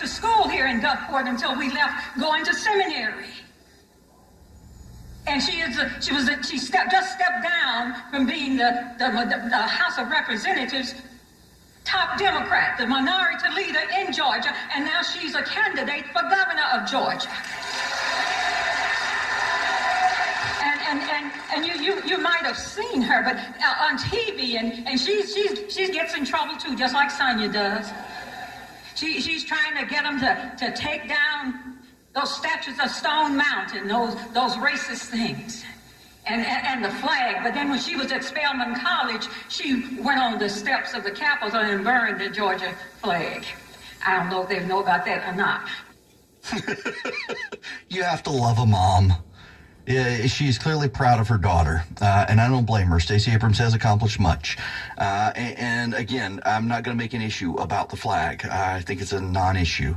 to school here in Gulfport until we left going to seminary. And she is a, she was a, she stepped just stepped down from being the, the, the, the House of Representatives top Democrat, the minority leader in Georgia, and now she's a candidate for governor of Georgia. And, and, and, and you, you, you might have seen her, but uh, on TV, and, and she, she's, she gets in trouble too, just like Sonia does. She, she's trying to get them to, to take down those statues of Stone Mountain, those, those racist things. And, and, and, the flag. But then when she was at Spelman College, she went on the steps of the Capitol and burned the Georgia flag. I don't know if they know about that or not. you have to love a mom. Yeah, she's clearly proud of her daughter, uh, and I don't blame her. Stacey Abrams has accomplished much. Uh, and, and, again, I'm not going to make an issue about the flag. I think it's a non issue.